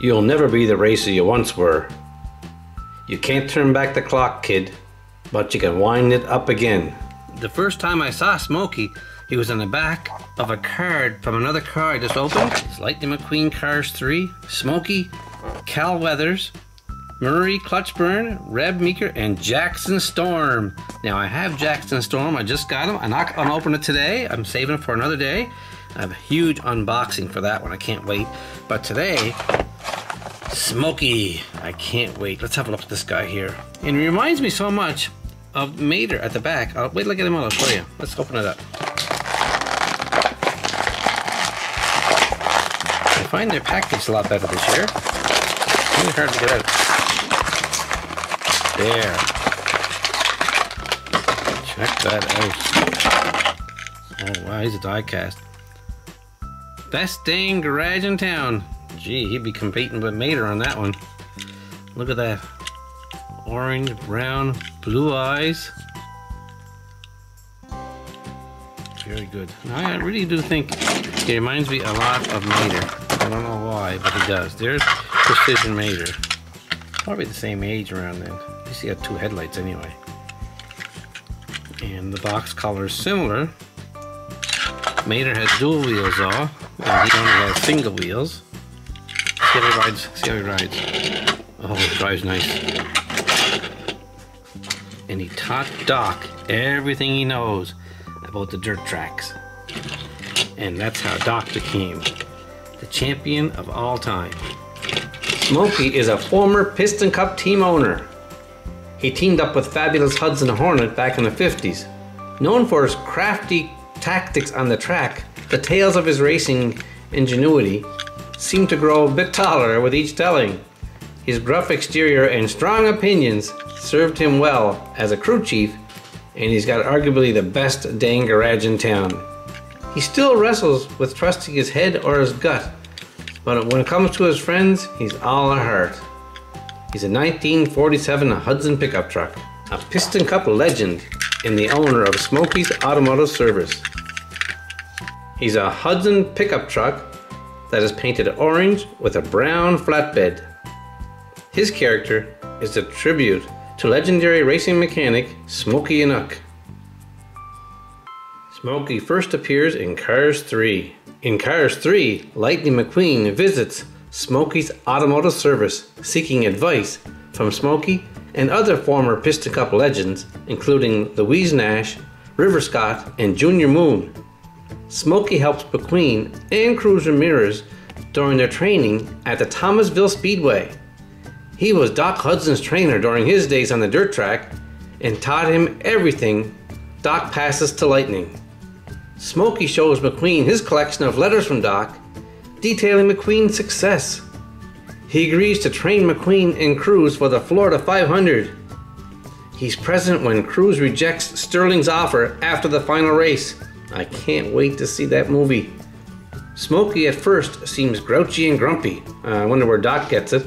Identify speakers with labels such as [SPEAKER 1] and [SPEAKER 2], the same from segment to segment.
[SPEAKER 1] You'll never be the racer you once were. You can't turn back the clock, kid, but you can wind it up again. The first time I saw Smokey, he was on the back of a card from another car I just opened. It's Lightning McQueen Cars 3, Smokey, Cal Weathers, Murray Clutchburn, Reb Meeker, and Jackson Storm. Now I have Jackson Storm. I just got him. I'm not gonna open it today. I'm saving it for another day. I have a huge unboxing for that one. I can't wait. But today, Smokey. I can't wait. Let's have a look at this guy here. And it reminds me so much of Mater at the back. I'll, wait till I get him out. I'll show you. Let's open it up. I find their package a lot better this year. Really hard to get out. There. Check that out. Oh wow, he's a die cast. Best dang garage in town. Gee, he'd be competing with Mater on that one. Look at that. Orange, brown, blue eyes. Very good. I really do think he reminds me a lot of Mater. I don't know why, but he does. There's Precision Mater. Probably the same age around then. At least he had two headlights anyway. And the box color is similar. Mater has dual wheels though, and he only has single wheels. See how he rides. See how he rides. Oh, he drives nice. And he taught Doc everything he knows about the dirt tracks. And that's how Doc became the champion of all time. Smokey is a former Piston Cup team owner. He teamed up with fabulous Hudson Hornet back in the 50s. Known for his crafty tactics on the track, the tales of his racing ingenuity seemed to grow a bit taller with each telling. His gruff exterior and strong opinions served him well as a crew chief, and he's got arguably the best dang garage in town. He still wrestles with trusting his head or his gut, but when it comes to his friends, he's all heart. He's a 1947 Hudson pickup truck, a Piston Cup legend, and the owner of Smokey's Automotive Service. He's a Hudson pickup truck that is painted orange with a brown flatbed. His character is a tribute to legendary racing mechanic Smokey Yunick. Smokey first appears in Cars 3. In Cars 3, Lightning McQueen visits Smokey's automotive service seeking advice from Smokey and other former Piston Cup legends, including Louise Nash, River Scott, and Junior Moon. Smokey helps McQueen and Cruz Ramirez during their training at the Thomasville Speedway. He was Doc Hudson's trainer during his days on the dirt track and taught him everything Doc passes to Lightning. Smokey shows McQueen his collection of letters from Doc detailing McQueen's success. He agrees to train McQueen and Cruz for the Florida 500. He's present when Cruz rejects Sterling's offer after the final race. I can't wait to see that movie. Smokey at first seems grouchy and grumpy. Uh, I wonder where Doc gets it.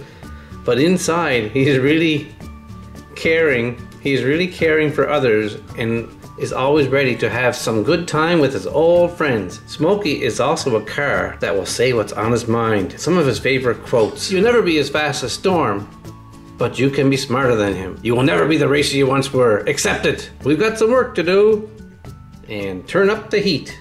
[SPEAKER 1] But inside, he's really caring. He's really caring for others and is always ready to have some good time with his old friends. Smokey is also a car that will say what's on his mind. Some of his favorite quotes You'll never be as fast as Storm, but you can be smarter than him. You will never be the racer you once were. Accept it. We've got some work to do. And turn up the heat.